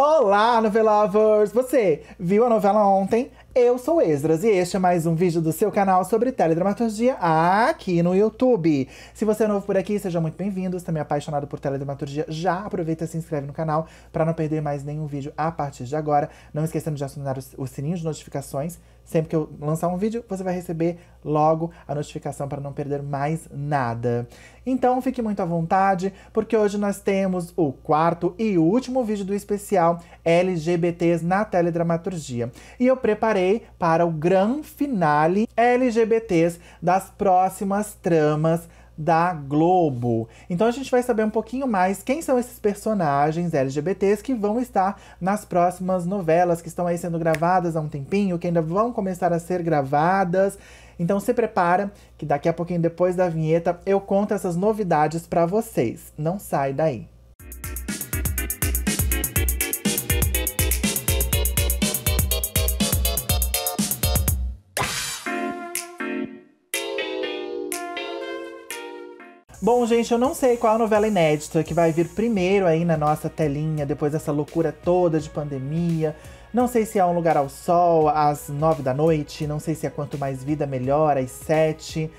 Olá, novelovers! Você viu a novela ontem? Eu sou Esdras e este é mais um vídeo do seu canal sobre teledramaturgia aqui no YouTube. Se você é novo por aqui, seja muito bem-vindo. Se também é apaixonado por teledramaturgia, já aproveita e se inscreve no canal para não perder mais nenhum vídeo a partir de agora. Não esquecendo de acionar o sininho de notificações Sempre que eu lançar um vídeo, você vai receber logo a notificação para não perder mais nada. Então fique muito à vontade, porque hoje nós temos o quarto e último vídeo do especial LGBTs na teledramaturgia. E eu preparei para o grande finale LGBTs das próximas tramas da Globo. Então a gente vai saber um pouquinho mais quem são esses personagens LGBTs que vão estar nas próximas novelas que estão aí sendo gravadas há um tempinho, que ainda vão começar a ser gravadas. Então se prepara que daqui a pouquinho depois da vinheta eu conto essas novidades para vocês. Não sai daí. Bom, gente, eu não sei qual a novela inédita que vai vir primeiro aí na nossa telinha, depois dessa loucura toda de pandemia. Não sei se é Um Lugar ao Sol, às nove da noite. Não sei se é Quanto Mais Vida Melhor, às sete.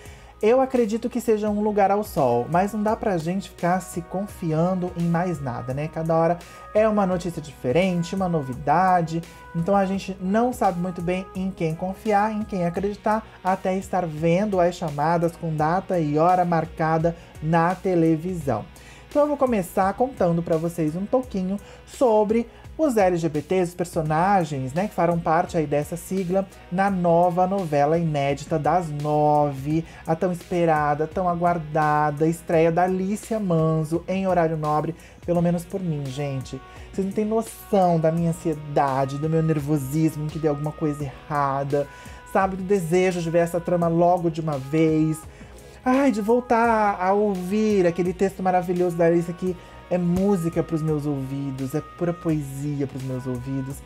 Eu acredito que seja um lugar ao sol, mas não dá pra gente ficar se confiando em mais nada, né? Cada hora é uma notícia diferente, uma novidade, então a gente não sabe muito bem em quem confiar, em quem acreditar, até estar vendo as chamadas com data e hora marcada na televisão. Então eu vou começar contando para vocês um pouquinho sobre os LGBTs, os personagens, né, que farão parte aí dessa sigla na nova novela inédita das nove, a tão esperada, tão aguardada estreia da Alicia Manso em horário nobre, pelo menos por mim, gente. Vocês não têm noção da minha ansiedade, do meu nervosismo que deu alguma coisa errada, sabe? Do desejo de ver essa trama logo de uma vez. Ai, de voltar a ouvir aquele texto maravilhoso da Alicia que é música para os meus ouvidos, é pura poesia para os meus ouvidos.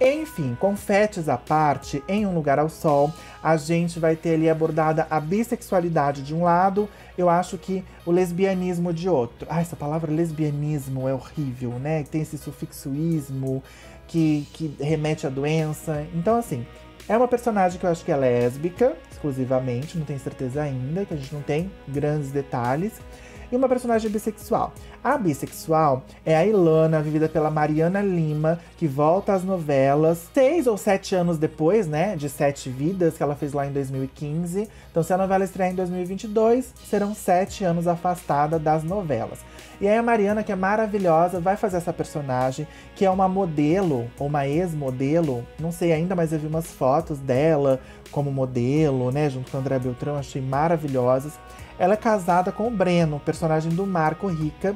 Enfim, confetes à parte, em Um Lugar ao Sol, a gente vai ter ali abordada a bissexualidade de um lado, eu acho que o lesbianismo de outro. Ah, essa palavra lesbianismo é horrível, né? Tem esse sufixoísmo que, que remete à doença. Então, assim, é uma personagem que eu acho que é lésbica, exclusivamente, não tenho certeza ainda, que a gente não tem grandes detalhes e uma personagem bissexual. A bissexual é a Ilana, vivida pela Mariana Lima, que volta às novelas seis ou sete anos depois, né, de Sete Vidas, que ela fez lá em 2015. Então, se a novela estrear em 2022, serão sete anos afastada das novelas. E aí a Mariana, que é maravilhosa, vai fazer essa personagem, que é uma modelo, ou uma ex-modelo, não sei ainda, mas eu vi umas fotos dela como modelo, né, junto com a André Beltrão, achei maravilhosas. Ela é casada com o Breno, personagem do Marco Rica,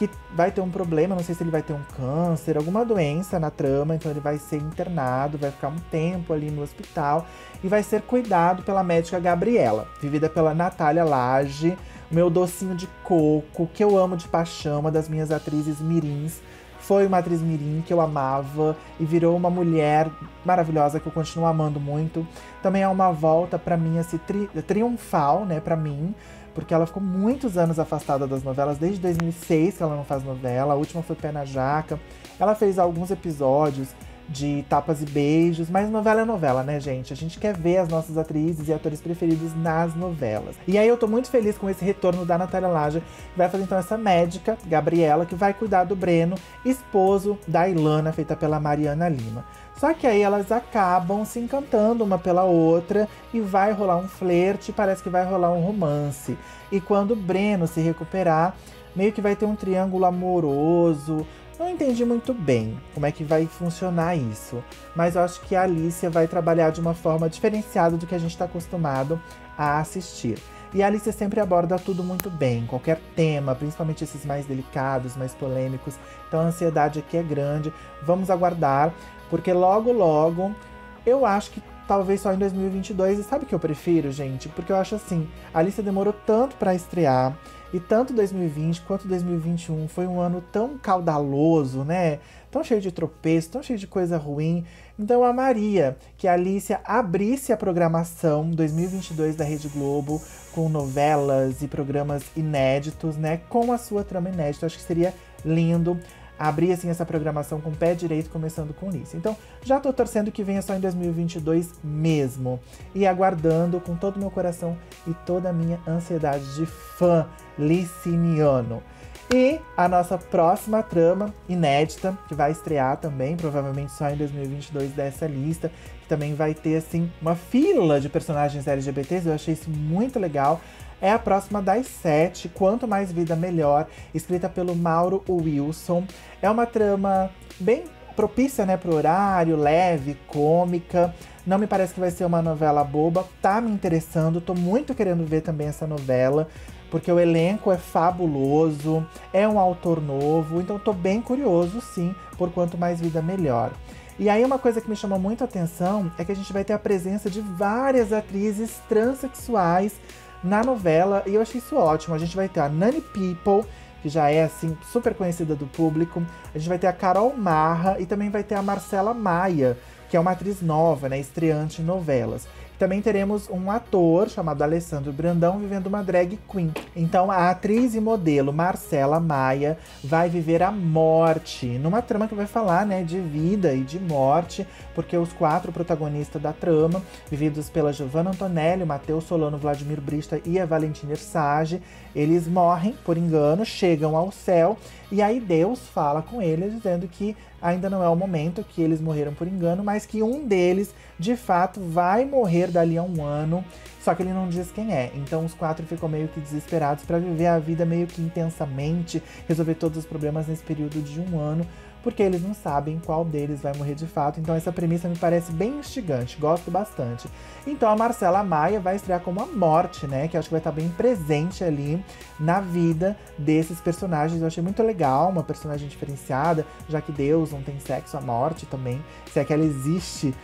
que vai ter um problema, não sei se ele vai ter um câncer, alguma doença na trama, então ele vai ser internado, vai ficar um tempo ali no hospital e vai ser cuidado pela médica Gabriela, vivida pela Natália Lage, meu docinho de coco, que eu amo de paixão, uma das minhas atrizes mirins. Foi uma atriz mirim que eu amava e virou uma mulher maravilhosa que eu continuo amando muito. Também é uma volta para mim assim, tri triunfal, né, para mim, porque ela ficou muitos anos afastada das novelas, desde 2006 que ela não faz novela, a última foi Pé na Jaca. Ela fez alguns episódios de tapas e beijos, mas novela é novela, né, gente? A gente quer ver as nossas atrizes e atores preferidos nas novelas. E aí eu tô muito feliz com esse retorno da Natália Laja, que vai fazer então essa médica, Gabriela, que vai cuidar do Breno, esposo da Ilana, feita pela Mariana Lima. Só que aí elas acabam se encantando uma pela outra e vai rolar um flerte, parece que vai rolar um romance. E quando o Breno se recuperar, meio que vai ter um triângulo amoroso. Não entendi muito bem como é que vai funcionar isso, mas eu acho que a Alicia vai trabalhar de uma forma diferenciada do que a gente está acostumado a assistir. E a Alicia sempre aborda tudo muito bem, qualquer tema, principalmente esses mais delicados, mais polêmicos. Então a ansiedade aqui é grande. Vamos aguardar porque logo, logo, eu acho que talvez só em 2022. E sabe o que eu prefiro, gente? Porque eu acho assim, a Alicia demorou tanto para estrear. E tanto 2020 quanto 2021 foi um ano tão caudaloso, né? Tão cheio de tropeço, tão cheio de coisa ruim. Então eu amaria que a Alicia abrisse a programação 2022 da Rede Globo com novelas e programas inéditos, né? Com a sua trama inédita. Acho que seria lindo. Abrir assim essa programação com o pé direito, começando com Lice. Então, já tô torcendo que venha só em 2022 mesmo. E aguardando com todo o meu coração e toda a minha ansiedade de fã liciniano. E a nossa próxima trama inédita, que vai estrear também, provavelmente só em 2022 dessa lista, que também vai ter assim uma fila de personagens LGBTs, eu achei isso muito legal. É a próxima das sete, Quanto Mais Vida Melhor, escrita pelo Mauro Wilson. É uma trama bem propícia, né, pro horário, leve, cômica. Não me parece que vai ser uma novela boba. Tá me interessando, tô muito querendo ver também essa novela porque o elenco é fabuloso, é um autor novo, então tô bem curioso sim, por quanto mais vida melhor. E aí uma coisa que me chamou muito a atenção é que a gente vai ter a presença de várias atrizes transexuais na novela, e eu achei isso ótimo. A gente vai ter a Nani People, que já é assim super conhecida do público. A gente vai ter a Carol Marra e também vai ter a Marcela Maia, que é uma atriz nova, né, estreante em novelas. Também teremos um ator chamado Alessandro Brandão vivendo uma drag queen. Então a atriz e modelo Marcela Maia vai viver a morte numa trama que vai falar, né, de vida e de morte, porque os quatro protagonistas da trama, vividos pela Giovanna Antonelli, Matheus Solano, Vladimir Brista e a Valentina Ersage, eles morrem por engano, chegam ao céu e aí Deus fala com eles dizendo que ainda não é o momento, que eles morreram por engano, mas que um deles de fato vai morrer dali a um ano, só que ele não diz quem é. Então os quatro ficam meio que desesperados para viver a vida meio que intensamente, resolver todos os problemas nesse período de um ano porque eles não sabem qual deles vai morrer de fato. Então essa premissa me parece bem instigante, gosto bastante. Então a Marcela Maia vai estrear como a morte, né? Que acho que vai estar bem presente ali na vida desses personagens. Eu achei muito legal, uma personagem diferenciada, já que Deus não tem sexo, a morte também, se é que ela existe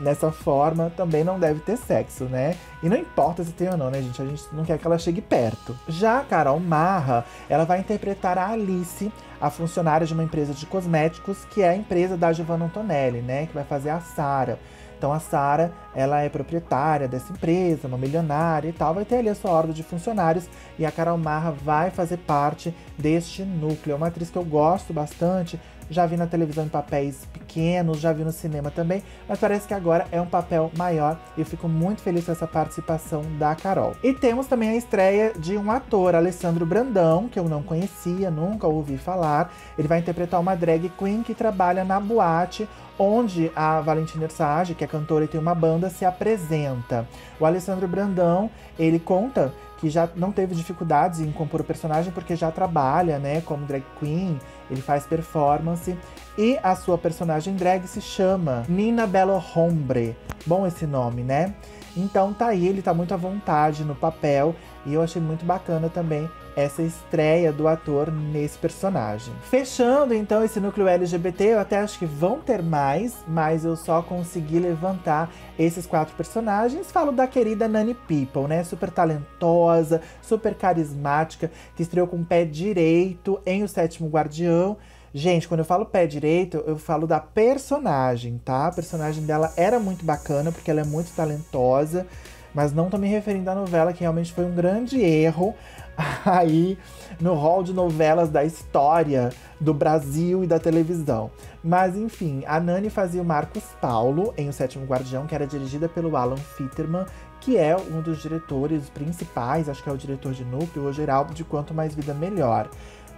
nessa forma, também não deve ter sexo, né? E não importa se tem ou não, né, gente? A gente não quer que ela chegue perto. Já a Carol Marra, ela vai interpretar a Alice, a funcionária de uma empresa de cosméticos, que é a empresa da Giovanna Antonelli, né? Que vai fazer a Sara. Então a Sara, ela é proprietária dessa empresa, uma milionária e tal, vai ter ali a sua horda de funcionários e a Carol Marra vai fazer parte deste núcleo. É uma atriz que eu gosto bastante, já vi na televisão em papéis pequenos, já vi no cinema também, mas parece que agora é um papel maior e eu fico muito feliz com essa participação da Carol. E temos também a estreia de um ator, Alessandro Brandão, que eu não conhecia, nunca ouvi falar. Ele vai interpretar uma drag queen que trabalha na boate onde a Valentina Ersage, que é cantora e tem uma banda, se apresenta. O Alessandro Brandão, ele conta que já não teve dificuldades em compor o personagem porque já trabalha, né, como drag queen, ele faz performance e a sua personagem drag se chama Nina Bello Hombre. Bom esse nome, né? Então tá aí, ele tá muito à vontade no papel e eu achei muito bacana também essa estreia do ator nesse personagem. Fechando então esse núcleo LGBT, eu até acho que vão ter mais, mas eu só consegui levantar esses quatro personagens. Falo da querida Nani People, né? Super talentosa, super carismática, que estreou com o pé direito em O Sétimo Guardião. Gente, quando eu falo pé direito, eu falo da personagem, tá? A personagem dela era muito bacana, porque ela é muito talentosa. Mas não tô me referindo à novela, que realmente foi um grande erro aí no hall de novelas da história do Brasil e da televisão. Mas enfim, a Nani fazia o Marcos Paulo em O Sétimo Guardião, que era dirigida pelo Alan Fitterman, que é um dos diretores principais, acho que é o diretor de núcleo ou geral de Quanto Mais Vida Melhor.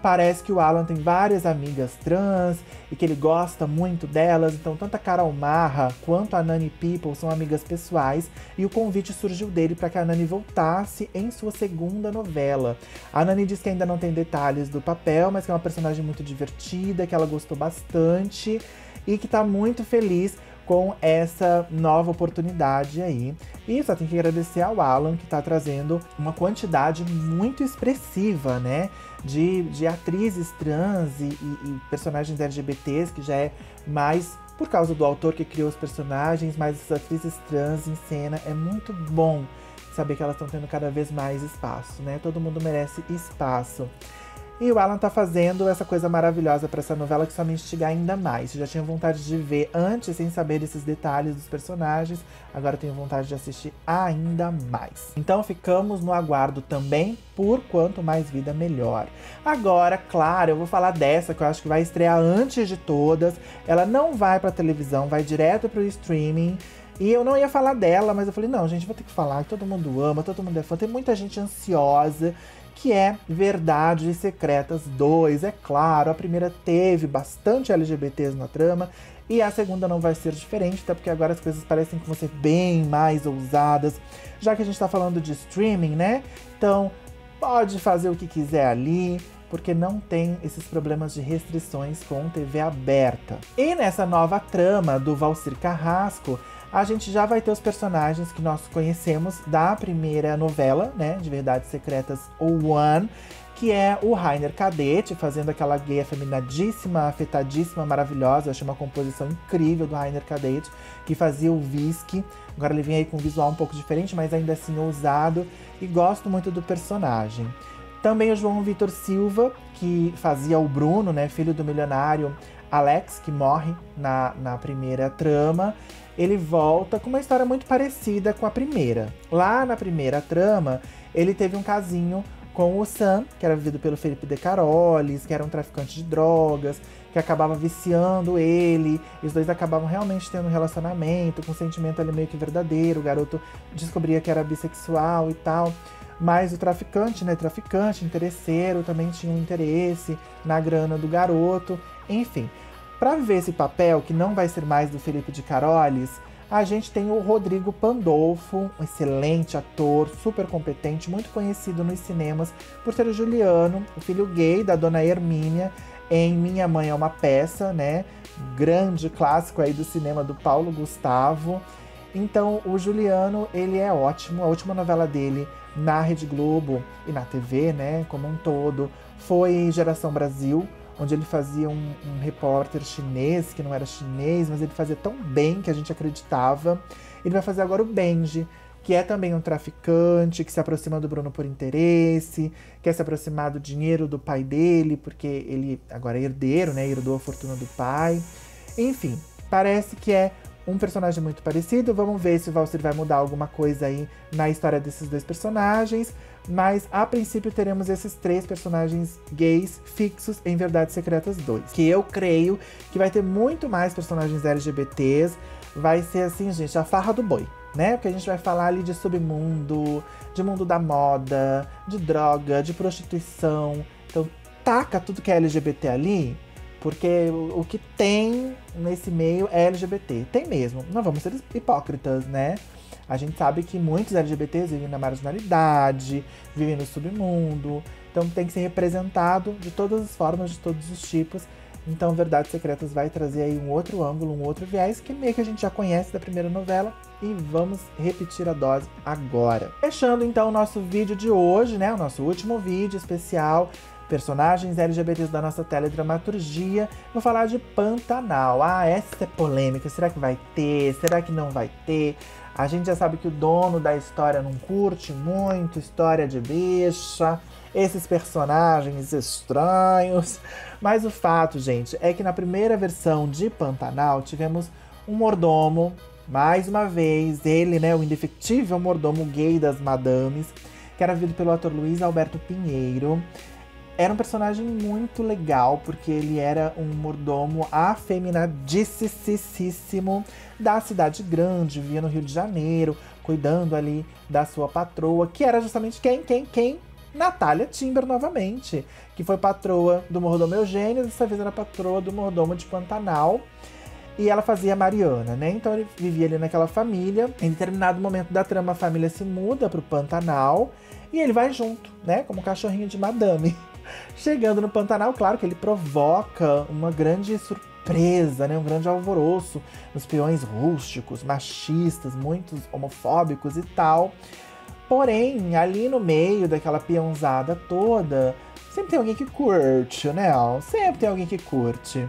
Parece que o Alan tem várias amigas trans e que ele gosta muito delas, então tanto a Carol Marra quanto a Nani People são amigas pessoais e o convite surgiu dele para que a Nani voltasse em sua segunda novela. A Nani diz que ainda não tem detalhes do papel, mas que é uma personagem muito divertida, que ela gostou bastante e que tá muito feliz com essa nova oportunidade aí. E só tem que agradecer ao Alan, que está trazendo uma quantidade muito expressiva, né? De, de atrizes trans e, e, e personagens LGBTs, que já é mais por causa do autor que criou os personagens, mas as atrizes trans em cena é muito bom saber que elas estão tendo cada vez mais espaço, né? Todo mundo merece espaço. E o Alan tá fazendo essa coisa maravilhosa para essa novela que só me instiga ainda mais. Eu já tinha vontade de ver antes, sem saber desses detalhes dos personagens. Agora tenho vontade de assistir ainda mais. Então ficamos no aguardo também por quanto mais vida melhor. Agora, claro, eu vou falar dessa que eu acho que vai estrear antes de todas. Ela não vai para televisão, vai direto pro streaming. E eu não ia falar dela, mas eu falei, não, gente, vou ter que falar, todo mundo ama, todo mundo é fã, tem muita gente ansiosa que é Verdades Secretas 2. É claro, a primeira teve bastante LGBTs na trama e a segunda não vai ser diferente, até porque agora as coisas parecem que vão ser bem mais ousadas, já que a gente tá falando de streaming, né? Então, pode fazer o que quiser ali, porque não tem esses problemas de restrições com TV aberta. E nessa nova trama do Valcir Carrasco, a gente já vai ter os personagens que nós conhecemos da primeira novela, né, de Verdades Secretas ou One, que é o Rainer Cadete, fazendo aquela gay afeminadíssima, afetadíssima, maravilhosa. Eu achei uma composição incrível do Rainer Cadete, que fazia o Whisky. Agora ele vem aí com um visual um pouco diferente, mas ainda assim ousado. E gosto muito do personagem. Também o João Vitor Silva, que fazia o Bruno, né, filho do milionário Alex, que morre na, na primeira trama ele volta com uma história muito parecida com a primeira. Lá na primeira trama, ele teve um casinho com o Sam, que era vivido pelo Felipe De Carolis, que era um traficante de drogas, que acabava viciando ele. E os dois acabavam realmente tendo um relacionamento, com um sentimento ali meio que verdadeiro. O garoto descobria que era bissexual e tal. Mas o traficante, né, traficante, interesseiro, também tinha um interesse na grana do garoto. Enfim, para ver esse papel, que não vai ser mais do Felipe de Carolis, a gente tem o Rodrigo Pandolfo, um excelente ator, super competente, muito conhecido nos cinemas por ser o Juliano, o filho gay da dona Hermínia, em Minha Mãe é uma Peça, né? Grande clássico aí do cinema do Paulo Gustavo. Então, o Juliano, ele é ótimo. A última novela dele na Rede Globo e na TV, né, como um todo, foi Geração Brasil, onde ele fazia um, um, repórter chinês, que não era chinês, mas ele fazia tão bem que a gente acreditava. Ele vai fazer agora o Benji, que é também um traficante, que se aproxima do Bruno por interesse, quer se aproximar do dinheiro do pai dele, porque ele agora é herdeiro, né? Herdou a fortuna do pai. Enfim, parece que é um personagem muito parecido. Vamos ver se o Valsir vai mudar alguma coisa aí na história desses dois personagens. Mas a princípio teremos esses três personagens gays fixos em Verdades Secretas 2. Que eu creio que vai ter muito mais personagens LGBTs. Vai ser assim, gente, a farra do boi, né? Porque a gente vai falar ali de submundo, de mundo da moda, de droga, de prostituição. Então, taca tudo que é LGBT ali porque o, que tem nesse meio é LGBT. Tem mesmo. Não vamos ser hipócritas, né? A gente sabe que muitos LGBTs vivem na marginalidade, vivem no submundo. Então tem que ser representado de todas as formas, de todos os tipos. Então Verdades Secretas vai trazer aí um outro ângulo, um outro viés que meio que a gente já conhece da primeira novela. E vamos repetir a dose agora. Fechando então o nosso vídeo de hoje, né? O nosso último vídeo especial personagens LGBTs da nossa teledramaturgia. Vou falar de Pantanal. Ah, essa é polêmica. Será que vai ter? Será que não vai ter? A gente já sabe que o dono da história não curte muito história de bicha, esses personagens estranhos. Mas o fato, gente, é que na primeira versão de Pantanal tivemos um mordomo, mais uma vez, ele, né, o indefectível mordomo gay das madames, que era vivido pelo ator Luiz Alberto Pinheiro. Era um personagem muito legal, porque ele era um mordomo afeminadíssimo da cidade grande, vivia no Rio de Janeiro, cuidando ali da sua patroa, que era justamente quem, quem, quem? Natália Timber novamente, que foi patroa do mordomo Eugênio, dessa vez era patroa do mordomo de Pantanal. E ela fazia Mariana, né? Então ele vivia ali naquela família. Em determinado momento da trama, a família se muda pro Pantanal e ele vai junto, né? Como cachorrinho de madame. Chegando no Pantanal, claro que ele provoca uma grande surpresa, né? um grande alvoroço nos peões rústicos, machistas, muitos homofóbicos e tal. Porém, ali no meio daquela peãozada toda, sempre tem alguém que curte, né? Sempre tem alguém que curte.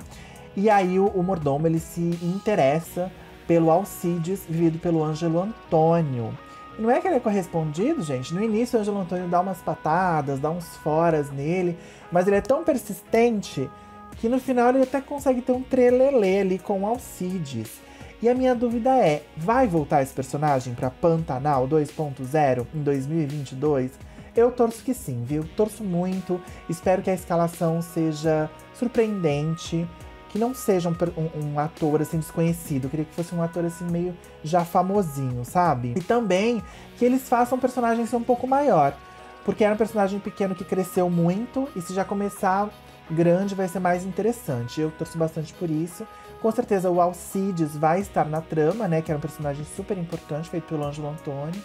E aí o, o mordomo ele se interessa pelo Alcides, vivido pelo Ângelo Antônio, não é que ele é correspondido, gente. No início, o Ângelo Antônio dá umas patadas, dá uns foras nele, mas ele é tão persistente que no final ele até consegue ter um trelelê ali com Alcides. E a minha dúvida é: vai voltar esse personagem para Pantanal 2.0 em 2022? Eu torço que sim, viu? Torço muito. Espero que a escalação seja surpreendente, que não seja um, um, um, ator assim desconhecido. Eu queria que fosse um ator assim meio já famosinho, sabe? E também que eles façam um personagem ser um pouco maior. Porque era um personagem pequeno que cresceu muito, e se já começar grande vai ser mais interessante. Eu torço bastante por isso. Com certeza o Alcides vai estar na trama, né? Que era um personagem super importante, feito pelo Ângelo Antônio.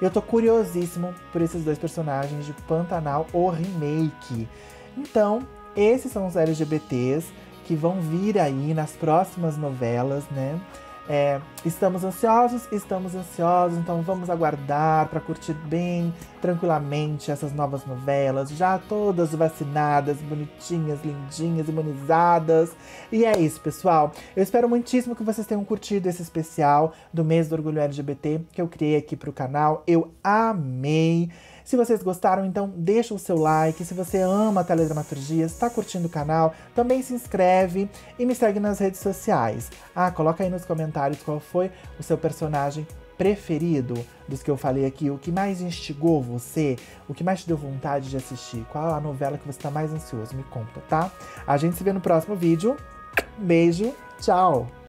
Eu tô curiosíssimo por esses dois personagens de Pantanal, o remake. Então, esses são os LGBTs que vão vir aí nas próximas novelas, né? É, estamos ansiosos? Estamos ansiosos, então vamos aguardar para curtir bem, tranquilamente essas novas novelas, já todas vacinadas, bonitinhas, lindinhas, imunizadas. E é isso, pessoal. Eu espero muitíssimo que vocês tenham curtido esse especial do mês do orgulho LGBT que eu criei aqui para o canal. Eu amei. Se vocês gostaram, então deixa o seu like. Se você ama a teledramaturgia, está curtindo o canal, também se inscreve e me segue nas redes sociais. Ah, coloca aí nos comentários qual foi o seu personagem preferido dos que eu falei aqui, o que mais instigou você, o que mais te deu vontade de assistir, qual a novela que você está mais ansioso, me conta, tá? A gente se vê no próximo vídeo. Beijo, tchau!